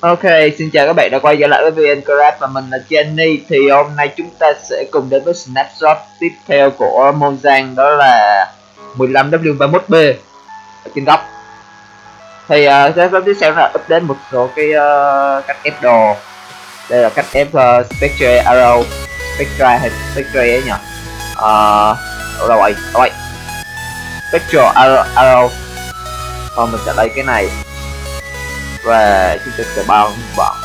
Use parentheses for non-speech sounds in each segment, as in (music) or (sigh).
Ok, xin chào các bạn đã quay trở lại với VN Craft và mình là Jenny. Thì hôm nay chúng ta sẽ cùng đến với snapshot tiếp theo của Mojang đó là 15W31B ở trên góc. Thì ờ, uh, snapshot tiếp theo là update một số cái uh, cách ép đồ. Đây là cách ép uh, Spectre Arrow Spectre hay Spectre ấy nhỉ? Uh, rồi, đâu rồi? Spectral Arrow, Arrow. Còn mình sẽ lấy cái này. Và chúng ta sẽ bao bọn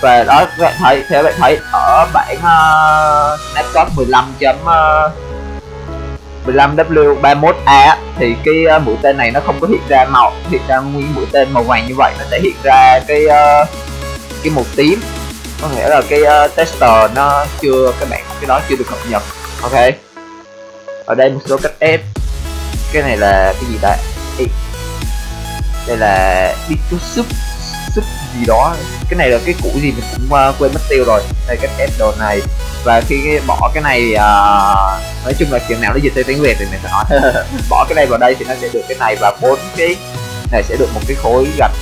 và đó các bạn thấy theo bạn thấy ở bản uh, ờ, snapshot 15 chấm ờ, uh, 15W31A thì cái uh, mũi tên này nó không có hiện ra màu hiện ra nguyên mũi tên màu vàng như vậy nó sẽ hiện ra cái uh, cái màu tím. Có nghĩa là cái uh, tester nó chưa các bạn cái đó chưa được cập nhật ok. Ở đây một số cách ép. Cái này là cái gì ta? Đây là đi chút súp súp gì đó. Cái này là cái củ gì mình cũng uh, quên mất tiêu rồi. Đây cái ép đồ này. Và khi bỏ cái này uh, nói chung là chừng nào nó dịch tới tiếng việt thì mình sẽ nói. (laughs) Bỏ cái này vào đây thì nó sẽ được cái này và bốn cái này sẽ được một cái khối gạch.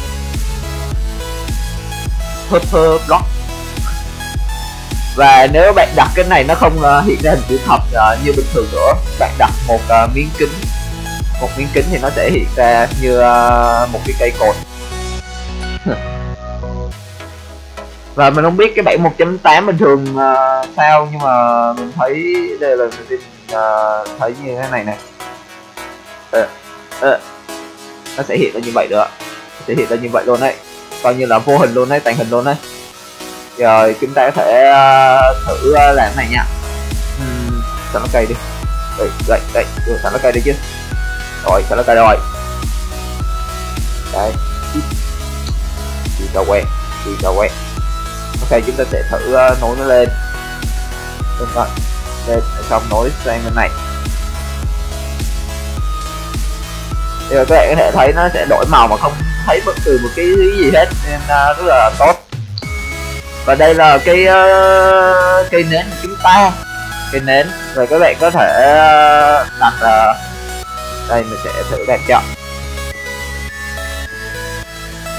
Purple block và nếu bạn đặt cái này nó không uh, hiện ra hình chữ thập uh, như bình thường nữa bạn đặt một uh, miếng kính. Một miếng kính thì nó sẽ hiện ra như uh, một cái cây cột. (laughs) Và mình không biết cái bản 1.8 bình thường uh, sao nhưng mà mình thấy đây là mình uh, thấy như thế này này uh, uh, nó sẽ hiện ra như vậy được sẽ hiện ra như vậy luôn đấy. Coi như là vô hình luôn đấy tàng hình luôn đấy rồi chúng ta có thể uh, thử uh, làm này nha. Uhm, sao nó cây đi. Đây đây đây. Rồi sao nó cây đi chứ. Rồi sao nó cây rồi. Đây, đi cho quen đi cho quen. Ok chúng ta sẽ thử uh, nối nó lên. Đúng rồi. Lên xong nối sang bên này. Thì các bạn có thể thấy nó sẽ đổi màu mà không thấy bất cứ một cái gì hết nên uh, rất là tốt và đây là cái ờ, uh, cây nến của chúng ta. Cây nến. Rồi các bạn có thể uh, đặt uh, đây mình sẽ thử đặt chọn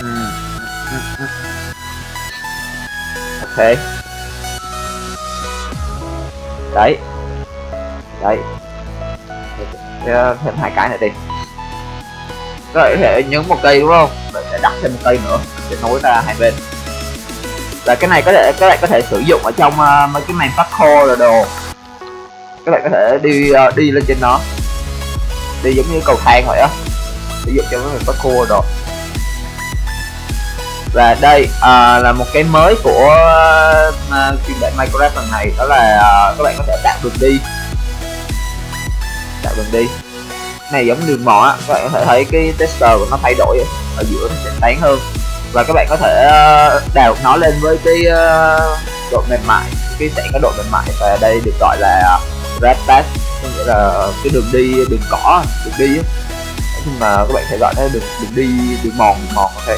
ừ. ok. Đấy. Đấy. Thêm hai cái này đi. Các bạn có thể nhấn một cây đúng không? Để sẽ đặt thêm một cây nữa để nối ra hai bên và cái này có thể các bạn có thể sử dụng ở trong uh, mấy cái màn phát khô rồi đồ. Các bạn có thể đi uh, đi lên trên nó. Đi giống như cầu thang vậy á. Sử dụng cho mấy màn phát khô rồi và đây uh, là một cái mới của uh, phiên bản Minecraft lần này. Đó là uh, các bạn có thể tạo đường đi. Tạo đường đi. Này giống đường mỏ các bạn có thể thấy cái tester của nó thay đổi ở giữa nó sẽ sáng hơn và các bạn có thể ờ, đào nó lên với cái ờ, độ mềm mại. Cái sẽ có độ mềm mại và đây được gọi là red path có nghĩa là cái đường đi đường cỏ đường đi nhưng mà các bạn sẽ gọi nó đường đường đi đường mòn đường mòn ok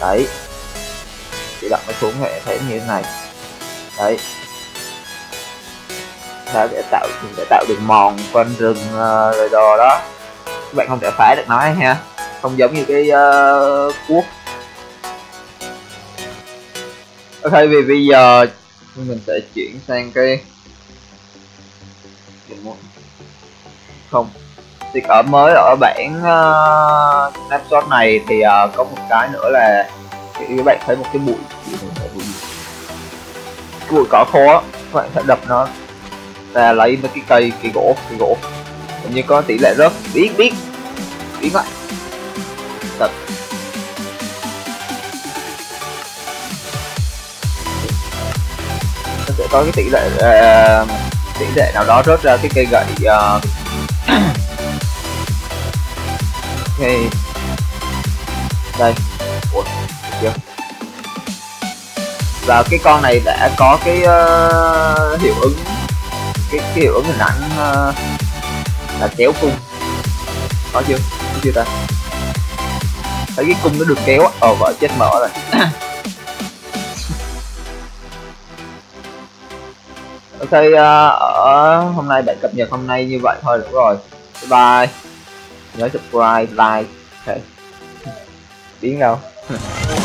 đấy. Chỉ đặt nó xuống hệ thấy như thế này. Đấy. Ta để tạo để tạo đường mòn quanh rừng uh, rồi đồ đó. Các bạn không thể phá được nó ha không giống như cái uh, cuốc. Ok vì bây giờ mình sẽ chuyển sang cái không. Thì ở mới ở bản uh, ờ, snapshot này thì uh, có một cái nữa là thì các bạn thấy một cái bụi. Cái bụi cỏ khô á các bạn sẽ đập nó và lấy mấy cái cây cây gỗ cây gỗ. Hình như có tỷ lệ rớt biết biết biết lại thật. Nó sẽ có cái tỷ lệ uh, tỷ lệ nào đó rớt ra cái cây gậy uh, ok. Đây. Ủa chưa và cái con này đã có cái uh, hiệu ứng cái, cái hiệu ứng hình ảnh uh, là kéo cung. Có chưa? Có chưa ta? Thấy cái cung nó được kéo ờ vợ chết mở rồi. (coughs) Ok uh, ở hôm nay bạn cập nhật hôm nay như vậy thôi được rồi. Bye bye nhớ subscribe like okay. biến đâu (laughs)